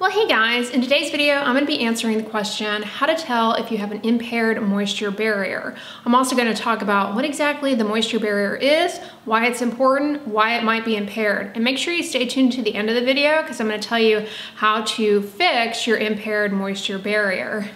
Well, hey guys, in today's video, I'm gonna be answering the question, how to tell if you have an impaired moisture barrier. I'm also gonna talk about what exactly the moisture barrier is, why it's important, why it might be impaired. And make sure you stay tuned to the end of the video because I'm gonna tell you how to fix your impaired moisture barrier.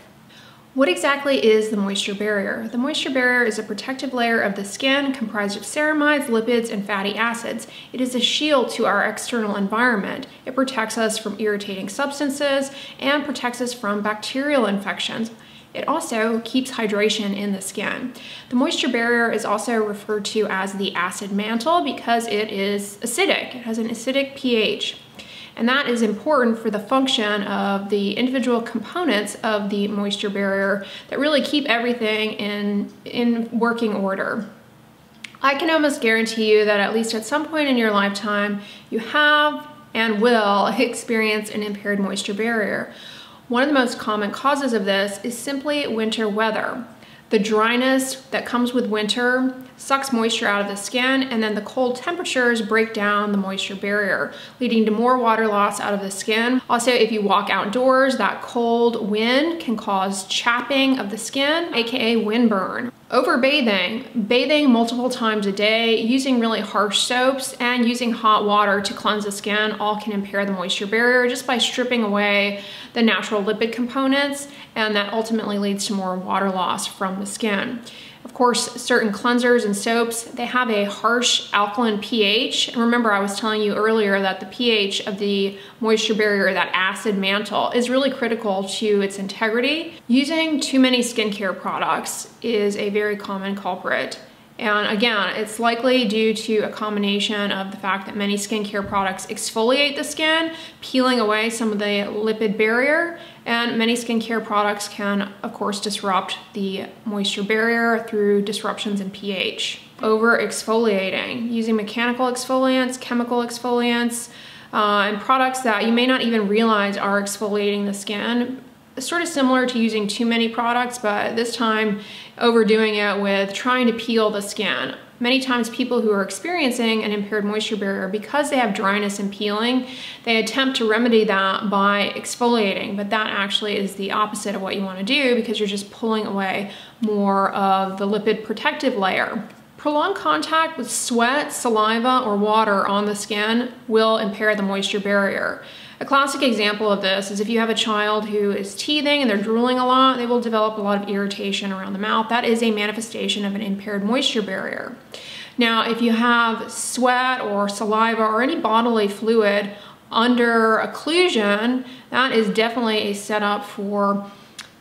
What exactly is the moisture barrier? The moisture barrier is a protective layer of the skin comprised of ceramides, lipids, and fatty acids. It is a shield to our external environment. It protects us from irritating substances and protects us from bacterial infections. It also keeps hydration in the skin. The moisture barrier is also referred to as the acid mantle because it is acidic. It has an acidic pH. And that is important for the function of the individual components of the moisture barrier that really keep everything in, in working order. I can almost guarantee you that at least at some point in your lifetime, you have and will experience an impaired moisture barrier. One of the most common causes of this is simply winter weather. The dryness that comes with winter sucks moisture out of the skin and then the cold temperatures break down the moisture barrier, leading to more water loss out of the skin. Also, if you walk outdoors, that cold wind can cause chapping of the skin, aka windburn. Overbathing, bathing multiple times a day, using really harsh soaps, and using hot water to cleanse the skin all can impair the moisture barrier just by stripping away the natural lipid components, and that ultimately leads to more water loss from the skin. Course, certain cleansers and soaps, they have a harsh alkaline pH. And remember, I was telling you earlier that the pH of the moisture barrier, that acid mantle, is really critical to its integrity. Using too many skincare products is a very common culprit. And again, it's likely due to a combination of the fact that many skincare products exfoliate the skin, peeling away some of the lipid barrier, and many skincare products can, of course, disrupt the moisture barrier through disruptions in pH. Over exfoliating, using mechanical exfoliants, chemical exfoliants, uh, and products that you may not even realize are exfoliating the skin sort of similar to using too many products, but this time overdoing it with trying to peel the skin. Many times people who are experiencing an impaired moisture barrier, because they have dryness and peeling, they attempt to remedy that by exfoliating, but that actually is the opposite of what you wanna do because you're just pulling away more of the lipid protective layer. Prolonged contact with sweat, saliva, or water on the skin will impair the moisture barrier. A classic example of this is if you have a child who is teething and they're drooling a lot, they will develop a lot of irritation around the mouth. That is a manifestation of an impaired moisture barrier. Now, if you have sweat or saliva or any bodily fluid under occlusion, that is definitely a setup for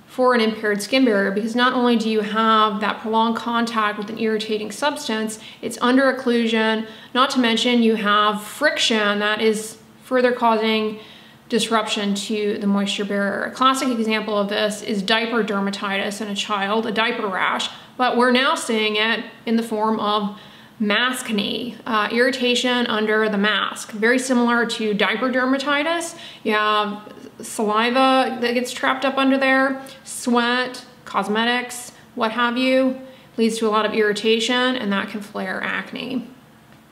for an impaired skin barrier because not only do you have that prolonged contact with an irritating substance, it's under occlusion, not to mention you have friction that is further causing disruption to the moisture barrier. A classic example of this is diaper dermatitis in a child, a diaper rash, but we're now seeing it in the form of maskne, uh, irritation under the mask. Very similar to diaper dermatitis. You have saliva that gets trapped up under there, sweat, cosmetics, what have you, leads to a lot of irritation and that can flare acne.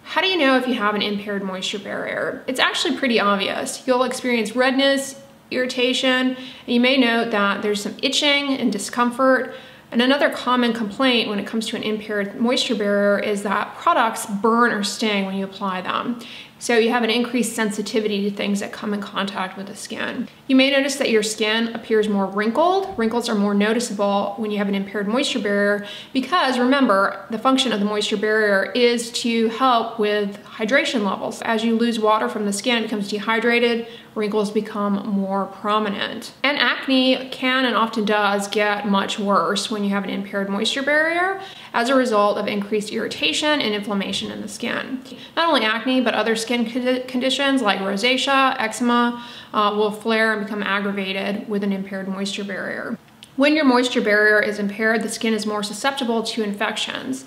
How do you know if you have an impaired moisture barrier? It's actually pretty obvious. You'll experience redness, irritation, and you may note that there's some itching and discomfort. And another common complaint when it comes to an impaired moisture barrier is that products burn or sting when you apply them. So you have an increased sensitivity to things that come in contact with the skin. You may notice that your skin appears more wrinkled. Wrinkles are more noticeable when you have an impaired moisture barrier because remember, the function of the moisture barrier is to help with hydration levels. As you lose water from the skin, it becomes dehydrated, wrinkles become more prominent. And acne can and often does get much worse when you have an impaired moisture barrier as a result of increased irritation and inflammation in the skin. Not only acne, but other skin conditions like rosacea, eczema uh, will flare and become aggravated with an impaired moisture barrier. When your moisture barrier is impaired, the skin is more susceptible to infections.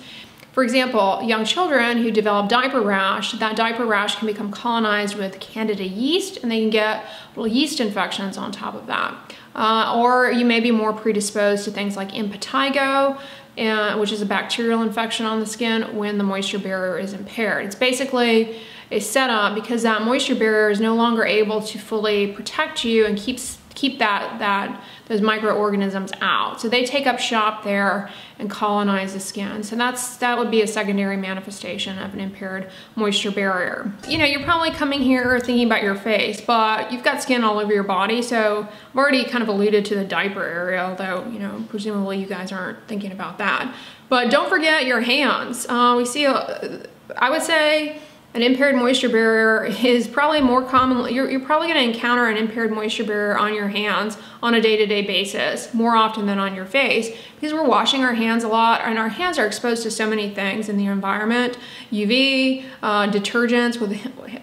For example, young children who develop diaper rash, that diaper rash can become colonized with candida yeast and they can get little yeast infections on top of that. Uh, or you may be more predisposed to things like impetigo, uh, which is a bacterial infection on the skin when the moisture barrier is impaired. It's basically a setup because that moisture barrier is no longer able to fully protect you and keeps keep that that those microorganisms out. So they take up shop there and colonize the skin. So that's that would be a secondary manifestation of an impaired moisture barrier. You know, you're probably coming here thinking about your face, but you've got skin all over your body. So I've already kind of alluded to the diaper area, although, you know, presumably you guys aren't thinking about that. But don't forget your hands. Uh, we see, I would say, an impaired moisture barrier is probably more common, you're, you're probably gonna encounter an impaired moisture barrier on your hands on a day-to-day -day basis, more often than on your face, because we're washing our hands a lot and our hands are exposed to so many things in the environment, UV, uh, detergents with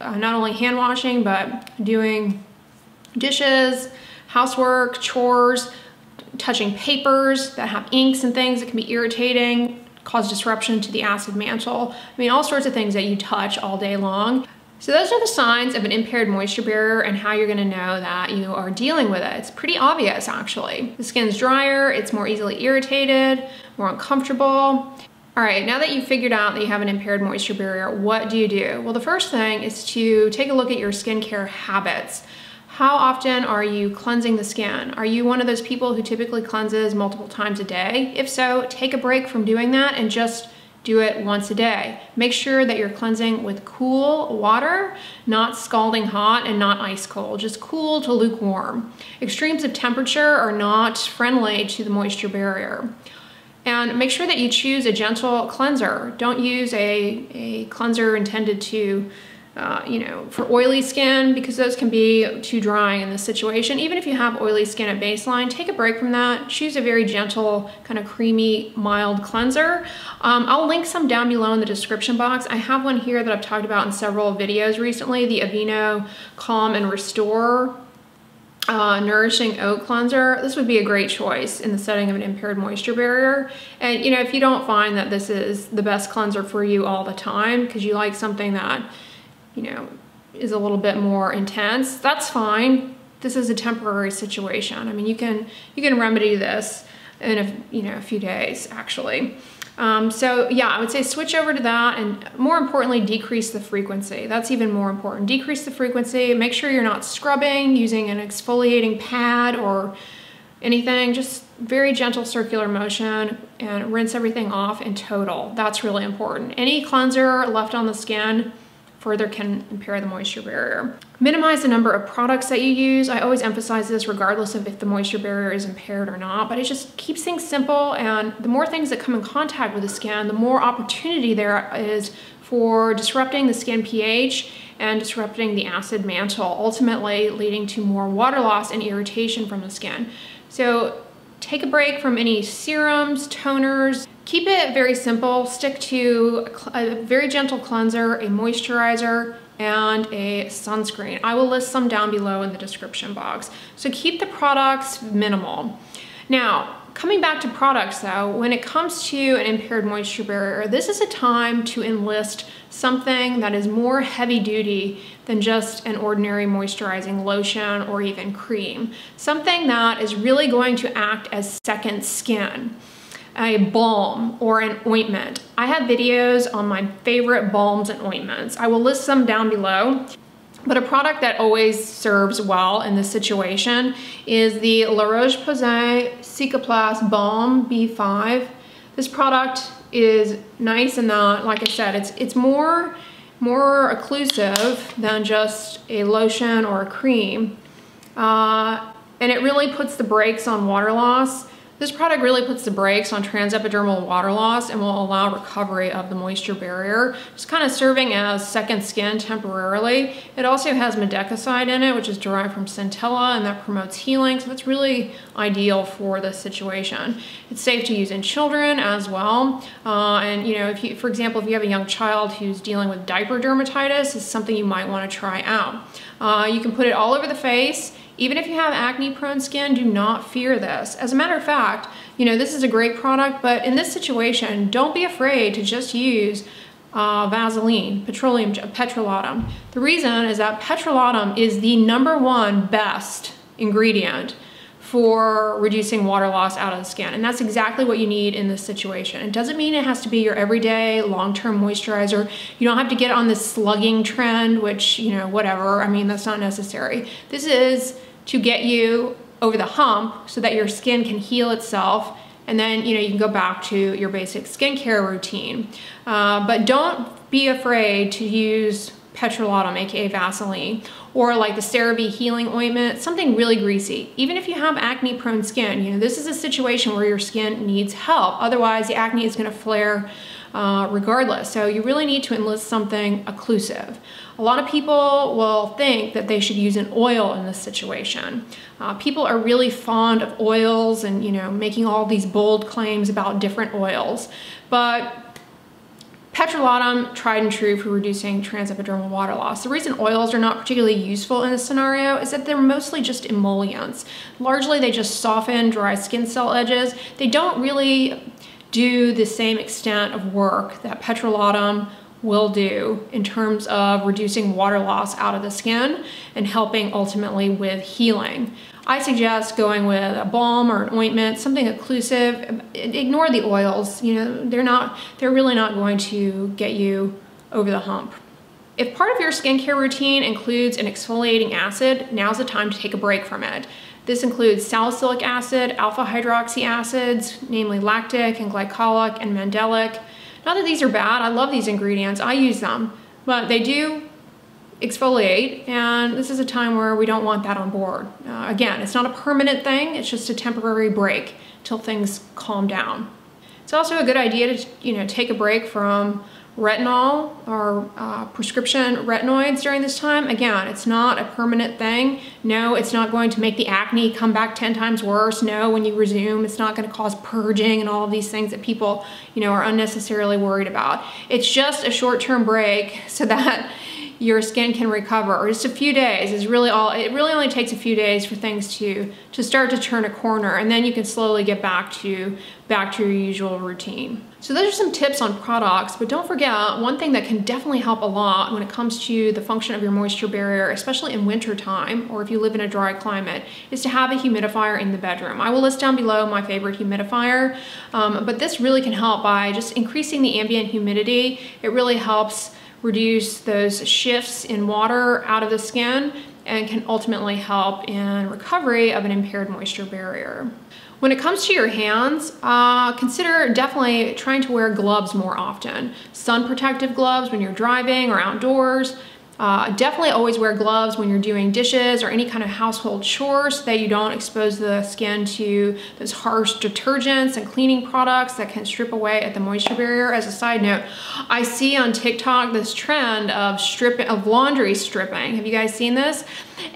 uh, not only hand washing, but doing dishes, housework, chores, touching papers that have inks and things that can be irritating, cause disruption to the acid mantle. I mean, all sorts of things that you touch all day long. So those are the signs of an impaired moisture barrier and how you're gonna know that you are dealing with it. It's pretty obvious actually. The skin's drier, it's more easily irritated, more uncomfortable. All right, now that you've figured out that you have an impaired moisture barrier, what do you do? Well, the first thing is to take a look at your skincare habits. How often are you cleansing the skin? Are you one of those people who typically cleanses multiple times a day? If so, take a break from doing that and just do it once a day. Make sure that you're cleansing with cool water, not scalding hot and not ice cold, just cool to lukewarm. Extremes of temperature are not friendly to the moisture barrier. And make sure that you choose a gentle cleanser. Don't use a, a cleanser intended to uh, you know, for oily skin, because those can be too drying in this situation. Even if you have oily skin at baseline, take a break from that. Choose a very gentle, kind of creamy, mild cleanser. Um, I'll link some down below in the description box. I have one here that I've talked about in several videos recently, the Aveeno Calm and Restore uh, Nourishing Oat Cleanser. This would be a great choice in the setting of an impaired moisture barrier. And you know, if you don't find that this is the best cleanser for you all the time, because you like something that you know, is a little bit more intense, that's fine. This is a temporary situation. I mean, you can you can remedy this in a you know a few days actually. Um, so yeah, I would say switch over to that and more importantly, decrease the frequency. That's even more important. Decrease the frequency, make sure you're not scrubbing using an exfoliating pad or anything, just very gentle circular motion and rinse everything off in total. That's really important. Any cleanser left on the skin further can impair the moisture barrier. Minimize the number of products that you use. I always emphasize this regardless of if the moisture barrier is impaired or not, but it just keeps things simple and the more things that come in contact with the skin, the more opportunity there is for disrupting the skin pH and disrupting the acid mantle, ultimately leading to more water loss and irritation from the skin. So take a break from any serums, toners, Keep it very simple. Stick to a very gentle cleanser, a moisturizer, and a sunscreen. I will list some down below in the description box. So keep the products minimal. Now, coming back to products though, when it comes to an impaired moisture barrier, this is a time to enlist something that is more heavy duty than just an ordinary moisturizing lotion or even cream. Something that is really going to act as second skin a balm or an ointment. I have videos on my favorite balms and ointments. I will list some down below. But a product that always serves well in this situation is the La Roche-Posay Cicaplast Balm B5. This product is nice in that, like I said, it's, it's more, more occlusive than just a lotion or a cream. Uh, and it really puts the brakes on water loss. This product really puts the brakes on transepidermal water loss and will allow recovery of the moisture barrier, just kind of serving as second skin temporarily. It also has madecassoside in it, which is derived from centella, and that promotes healing, so it's really ideal for this situation. It's safe to use in children as well, uh, and you know, if you, for example, if you have a young child who's dealing with diaper dermatitis, it's something you might want to try out. Uh, you can put it all over the face, even if you have acne prone skin, do not fear this. As a matter of fact, you know, this is a great product, but in this situation, don't be afraid to just use uh, Vaseline, petroleum, petrolatum. The reason is that petrolatum is the number one best ingredient for reducing water loss out of the skin. And that's exactly what you need in this situation. It doesn't mean it has to be your everyday long-term moisturizer. You don't have to get on this slugging trend, which, you know, whatever. I mean, that's not necessary. This is to get you over the hump so that your skin can heal itself and then you know you can go back to your basic skincare routine. Uh, but don't be afraid to use petrolatum, aka Vaseline, or like the CeraVe healing ointment, something really greasy. Even if you have acne prone skin, you know, this is a situation where your skin needs help. Otherwise, the acne is gonna flare uh, regardless. So you really need to enlist something occlusive. A lot of people will think that they should use an oil in this situation. Uh, people are really fond of oils and, you know, making all these bold claims about different oils. But Petrolatum, tried and true for reducing transepidermal water loss. The reason oils are not particularly useful in this scenario is that they're mostly just emollients. Largely, they just soften dry skin cell edges. They don't really do the same extent of work that petrolatum will do in terms of reducing water loss out of the skin and helping ultimately with healing. I suggest going with a balm or an ointment, something occlusive. Ignore the oils. You know, they're not, they're really not going to get you over the hump. If part of your skincare routine includes an exfoliating acid, now's the time to take a break from it. This includes salicylic acid, alpha hydroxy acids, namely lactic and glycolic and mandelic. Not that these are bad, I love these ingredients, I use them, but they do exfoliate and this is a time where we don't want that on board. Uh, again, it's not a permanent thing, it's just a temporary break till things calm down. It's also a good idea to you know take a break from retinol or uh, prescription retinoids during this time. Again, it's not a permanent thing. No, it's not going to make the acne come back 10 times worse. No, when you resume, it's not going to cause purging and all of these things that people, you know, are unnecessarily worried about. It's just a short-term break so that your skin can recover or just a few days is really all it really only takes a few days for things to to start to turn a corner and then you can slowly get back to back to your usual routine. So those are some tips on products but don't forget one thing that can definitely help a lot when it comes to the function of your moisture barrier especially in winter time or if you live in a dry climate is to have a humidifier in the bedroom. I will list down below my favorite humidifier um, but this really can help by just increasing the ambient humidity. It really helps reduce those shifts in water out of the skin and can ultimately help in recovery of an impaired moisture barrier. When it comes to your hands, uh, consider definitely trying to wear gloves more often. Sun protective gloves when you're driving or outdoors, uh, definitely always wear gloves when you're doing dishes or any kind of household chores so that you don't expose the skin to those harsh detergents and cleaning products that can strip away at the moisture barrier. As a side note, I see on TikTok this trend of strip of laundry stripping. Have you guys seen this?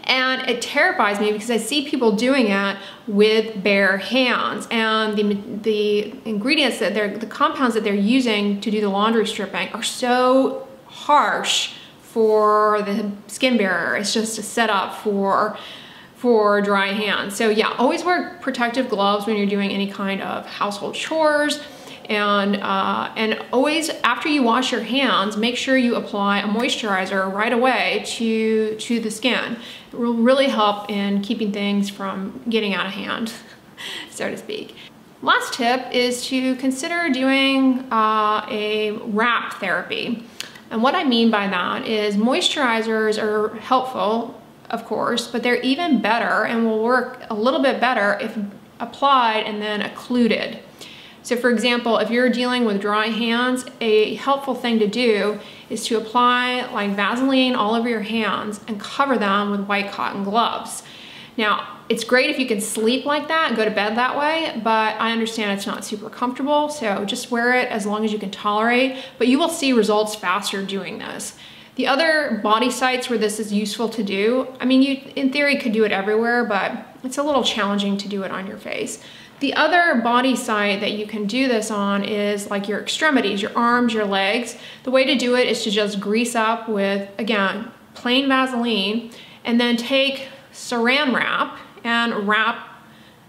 And it terrifies me because I see people doing it with bare hands and the, the ingredients that they're, the compounds that they're using to do the laundry stripping are so harsh for the skin barrier. It's just a setup for for dry hands. So yeah, always wear protective gloves when you're doing any kind of household chores. And, uh, and always, after you wash your hands, make sure you apply a moisturizer right away to, to the skin. It will really help in keeping things from getting out of hand, so to speak. Last tip is to consider doing uh, a wrap therapy. And what I mean by that is moisturizers are helpful, of course, but they're even better and will work a little bit better if applied and then occluded. So for example, if you're dealing with dry hands, a helpful thing to do is to apply like Vaseline all over your hands and cover them with white cotton gloves. Now, it's great if you can sleep like that go to bed that way, but I understand it's not super comfortable, so just wear it as long as you can tolerate, but you will see results faster doing this. The other body sites where this is useful to do, I mean, you in theory could do it everywhere, but it's a little challenging to do it on your face. The other body site that you can do this on is like your extremities, your arms, your legs. The way to do it is to just grease up with, again, plain Vaseline, and then take saran wrap and wrap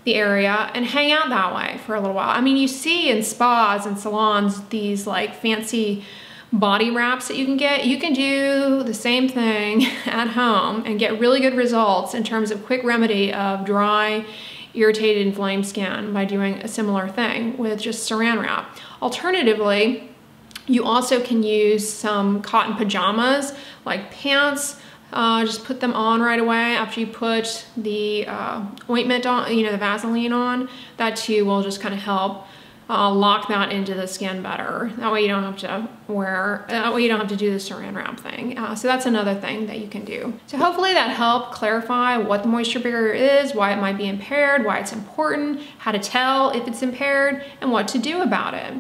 the area and hang out that way for a little while. I mean, you see in spas and salons these like fancy body wraps that you can get. You can do the same thing at home and get really good results in terms of quick remedy of dry irritated, inflamed skin by doing a similar thing with just saran wrap. Alternatively, you also can use some cotton pajamas like pants uh, just put them on right away after you put the uh, ointment on, you know, the Vaseline on. That too will just kind of help uh, lock that into the skin better. That way you don't have to wear, that way you don't have to do the saran wrap thing. Uh, so that's another thing that you can do. So hopefully that helped clarify what the moisture barrier is, why it might be impaired, why it's important, how to tell if it's impaired, and what to do about it.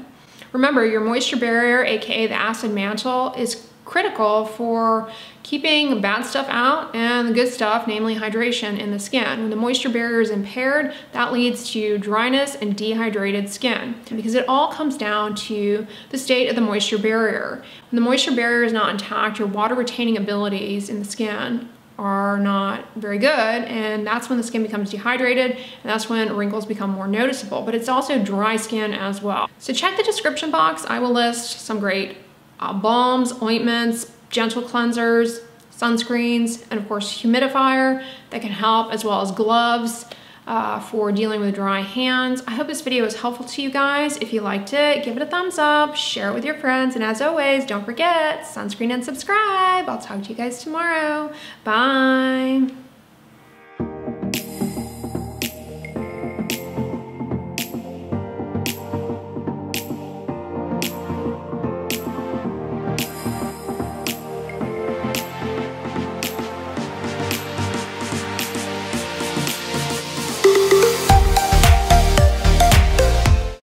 Remember, your moisture barrier, AKA the acid mantle, is critical for keeping bad stuff out and the good stuff, namely hydration in the skin. When the moisture barrier is impaired, that leads to dryness and dehydrated skin because it all comes down to the state of the moisture barrier. When the moisture barrier is not intact, your water retaining abilities in the skin are not very good and that's when the skin becomes dehydrated and that's when wrinkles become more noticeable but it's also dry skin as well so check the description box i will list some great uh, balms, ointments, gentle cleansers, sunscreens, and of course humidifier that can help as well as gloves uh, for dealing with dry hands. I hope this video was helpful to you guys. If you liked it, give it a thumbs up, share it with your friends, and as always, don't forget, sunscreen and subscribe. I'll talk to you guys tomorrow. Bye.